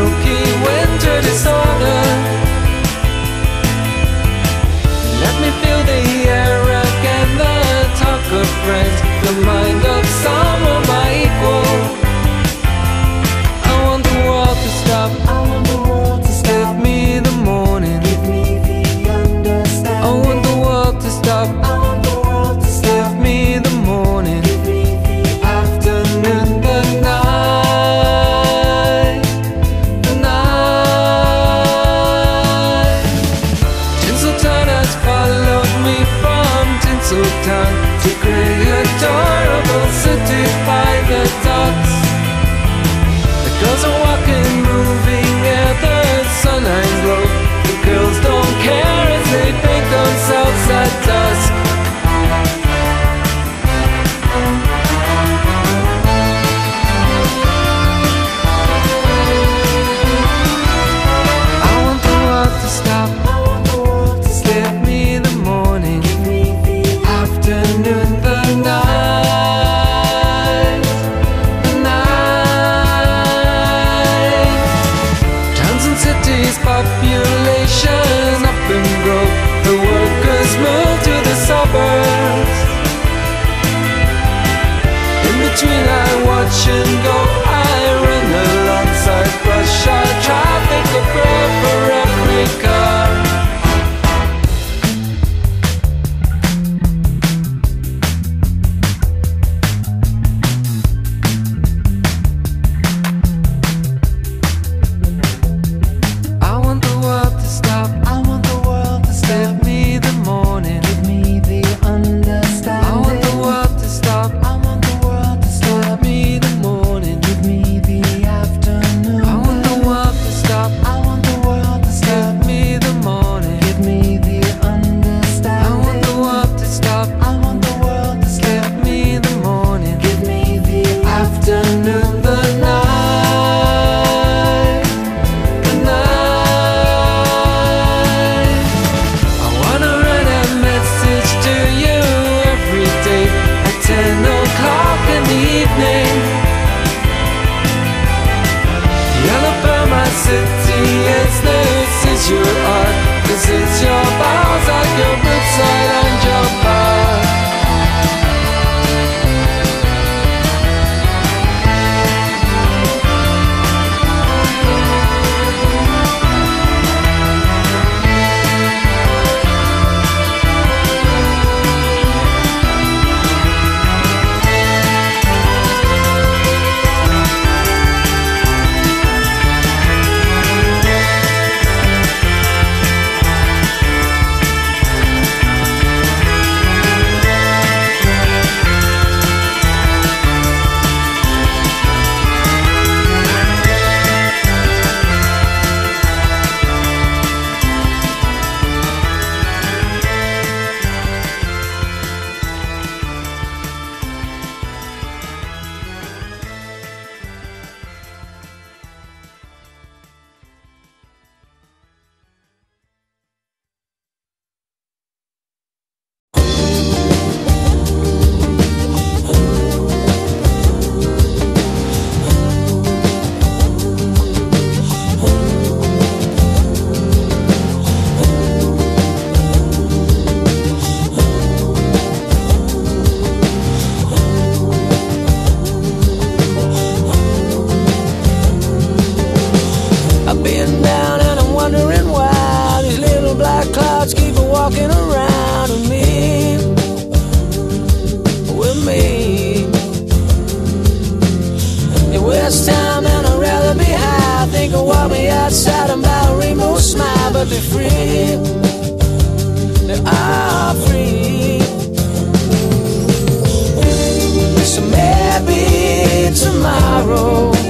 rookie winter disorder. Let me feel the air again, the talk of friends The mind of someone. 虽然我牵挂。you are. This is your bows at your much time and I'd rather be high. Think of what we outside and by a rainbow smile But be free, they are free. So maybe tomorrow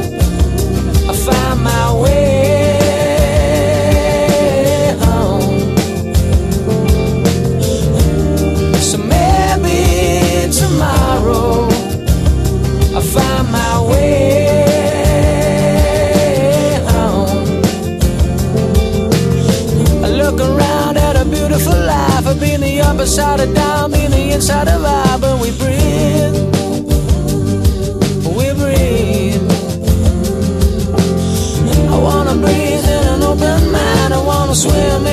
look around at a beautiful life I've been the upper side of down, been the inside of out, but we breathe. We breathe. I wanna breathe in an open mind. I wanna swim